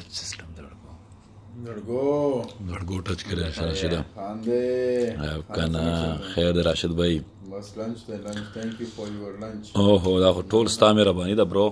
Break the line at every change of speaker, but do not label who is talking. ټچ سیستم د لړګو لړګو
لړګو ټچ کړی نشه راشد خاندې کنه خیر دی راشد بھائی
بس لنچ
ته لنچ ټانک فور یور لنچ
اوه دا ټول ستا مهرباني ده برو